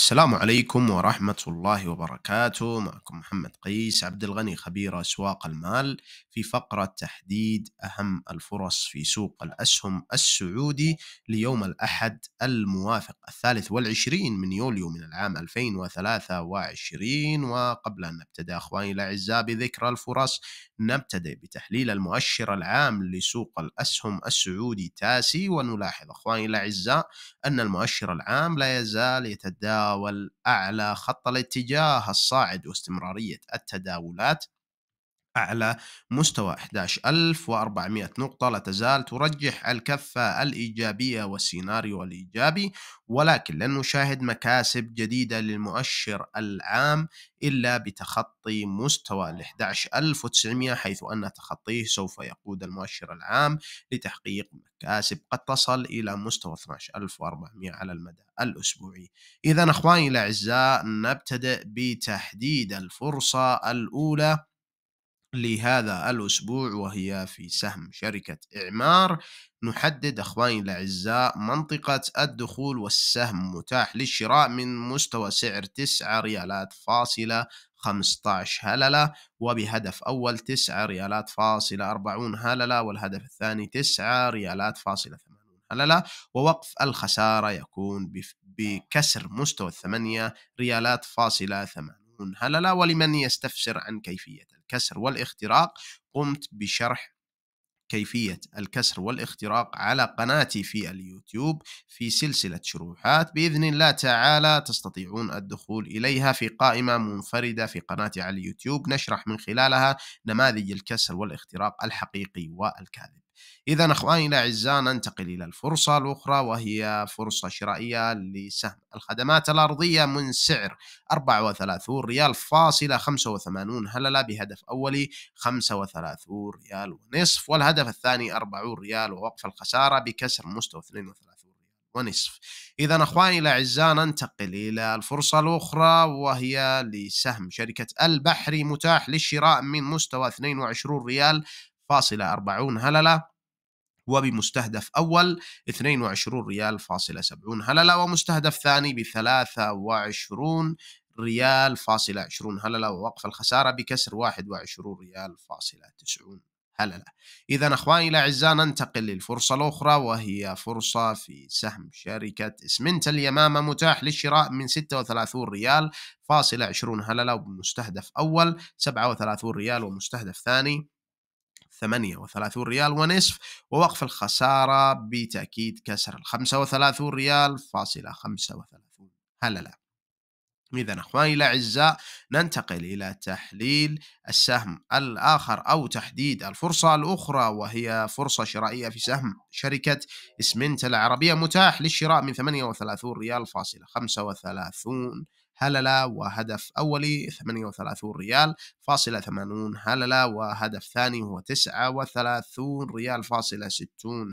السلام عليكم ورحمة الله وبركاته، معكم محمد قيس عبد الغني خبير أسواق المال في فقرة تحديد أهم الفرص في سوق الأسهم السعودي ليوم الأحد الموافق الثالث والعشرين من يوليو من العام 2023 وقبل أن نبتدأ أخواني الأعزاء بذكر الفرص نبتدئ بتحليل المؤشر العام لسوق الأسهم السعودي تاسي. ونلاحظ أخواني الأعزاء أن المؤشر العام لا يزال يتداول أعلى خط الاتجاه الصاعد واستمرارية التداولات. أعلى مستوى 11400 نقطة لا تزال ترجح الكفة الإيجابية والسيناريو الإيجابي ولكن لن نشاهد مكاسب جديدة للمؤشر العام إلا بتخطي مستوى ال 11900 حيث أن تخطيه سوف يقود المؤشر العام لتحقيق مكاسب قد تصل إلى مستوى 12400 على المدى الأسبوعي. إذا أخواني الأعزاء نبتدئ بتحديد الفرصة الأولى لهذا الأسبوع وهي في سهم شركة إعمار. نحدد أخواني الأعزاء منطقة الدخول والسهم متاح للشراء من مستوى سعر 9 ريالات فاصلة 15 هللة وبهدف أول 9 ريالات فاصلة 40 هللة والهدف الثاني 9 ريالات فاصلة 80 هللة. ووقف الخسارة يكون بكسر مستوى الثمانية ريالات فاصلة 80 هللة. ولمن يستفسر عن كيفية الكسر والاختراق قمت بشرح كيفية الكسر والاختراق على قناتي في اليوتيوب في سلسلة شروحات بإذن الله تعالى تستطيعون الدخول إليها في قائمة منفردة في قناتي على اليوتيوب نشرح من خلالها نماذج الكسر والاختراق الحقيقي والكاذب. إذا أخواني الأعزاء ننتقل إلى الفرصة الأخرى وهي فرصة شرائية لسهم الخدمات الأرضية من سعر 34 ريال فاصلة 85 هللة بهدف أولي 35 ريال ونصف والهدف الثاني 40 ريال ووقف الخسارة بكسر مستوى 32 ونصف. إذا أخواني الأعزاء ننتقل إلى الفرصة الأخرى وهي لسهم شركة البحري متاح للشراء من مستوى 22 ريال فاصلة 40 هللة. وبمستهدف أول 22 ريال فاصلة 70 هللة ومستهدف ثاني ب 23 ريال فاصلة 20 هللة ووقف الخسارة بكسر 21 ريال فاصلة 90 هللة إذا أخواني الأعزاء ننتقل للفرصة الأخرى وهي فرصة في سهم شركة إسمنت. اليمامة متاح للشراء من 36 ريال فاصلة 20 هللة وبمستهدف أول 37 ريال ومستهدف ثاني 38 ريال ونصف ووقف الخسارة بتأكيد كسر ال 35 ريال فاصلة 35 هللة إذا أخواني الأعزاء ننتقل إلى تحليل السهم الآخر أو تحديد الفرصة الأخرى وهي فرصة شرائية في سهم شركة إسمنت العربية. متاح للشراء من 38 ريال فاصلة 35 هللة وهدف أولي 38 ريال فاصلة 80 هللة وهدف ثاني هو 39 ريال فاصلة 60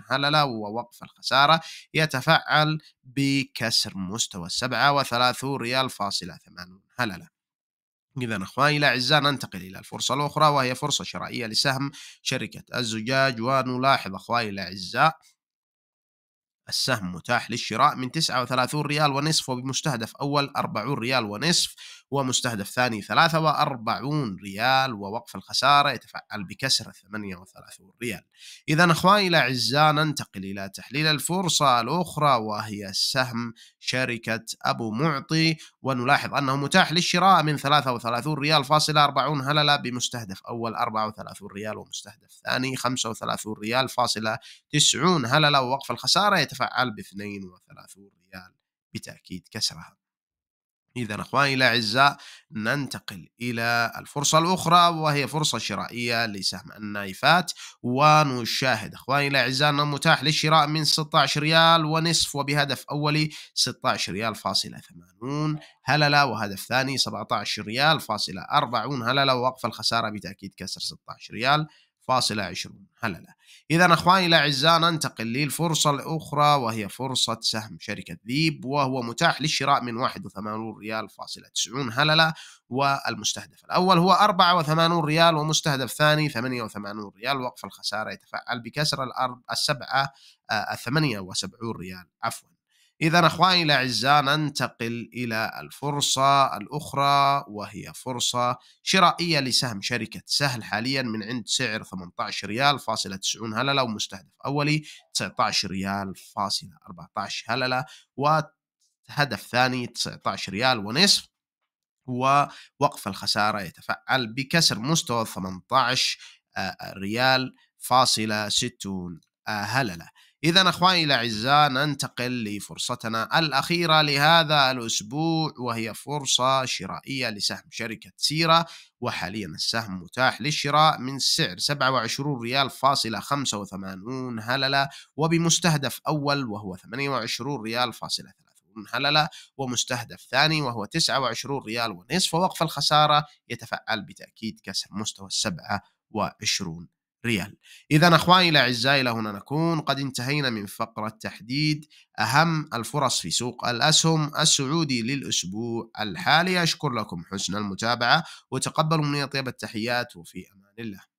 هللة ووقف الخسارة يتفعل بكسر مستوى 37 ريال فاصلة 80 هللة. إذا أخواني الأعزاء ننتقل إلى الفرصة الأخرى وهي فرصة شرائية لسهم شركة الزجاج ونلاحظ أخواني الأعزاء السهم متاح للشراء من 39 ريال ونصف وبمستهدف أول 40 ريال ونصف ومستهدف ثاني 43 ريال ووقف الخسارة يتفعل بكسر 38 ريال. إذا أخواني الأعزاء ننتقل إلى تحليل الفرصة الأخرى وهي سهم شركة أبو معطي ونلاحظ أنه متاح للشراء من 33 ريال فاصلة 40 هللة بمستهدف أول 34 ريال ومستهدف ثاني 35 ريال فاصلة 90 هللة ووقف الخسارة يتفعل ب 32 ريال بتأكيد كسرها. إذا أخواني الأعزاء ننتقل إلى الفرصة الأخرى وهي فرصة شرائية لسهم النايفات ونشاهد أخواني الأعزاء أنه متاح للشراء من 16 ريال ونصف وبهدف أولي 16 ريال فاصلة 80 هللة وهدف ثاني 17 ريال فاصلة 40 هللة ووقف الخسارة بتأكيد كسر 16 ريال. فاصلة 20 هللة إذا أخواني الأعزاء ننتقل للفرصة الأخرى وهي فرصة سهم شركة ذيب وهو متاح للشراء من 81 ريال فاصلة 90 هللة والمستهدف الأول هو 84 ريال ومستهدف ثاني 88 ريال. وقف الخسارة يتفعل بكسر السبعة آه 78 ريال. عفوا. إذا أخواني الأعزاء ننتقل إلى الفرصة الأخرى وهي فرصة شرائية لسهم شركة سهل حاليا من عند سعر 18 ريال فاصلة 90 هللة ومستهدف أولي 19 ريال فاصلة 14 هللة وهدف ثاني 19 ريال ونصف ووقف الخسارة يتفعل بكسر مستوى 18 آه، ريال فاصلة 60 آه، هللة. إذا أخواني الأعزاء ننتقل لفرصتنا الأخيرة لهذا الأسبوع وهي فرصة شرائية لسهم شركة سيرة وحاليا السهم متاح للشراء من سعر 27 ريال فاصلة 85 هللة وبمستهدف أول وهو 28 ريال فاصلة 30 هللة ومستهدف ثاني وهو 29 ريال ونصف ووقف الخسارة يتفعل بتأكيد كسر مستوى 27 ريال. إذا أخواني الأعزاء إلى هنا نكون. قد انتهينا من فقرة تحديد أهم الفرص في سوق الأسهم السعودي للأسبوع الحالي. أشكر لكم حسن المتابعة وتقبلوا مني طيب التحيات وفي أمان الله.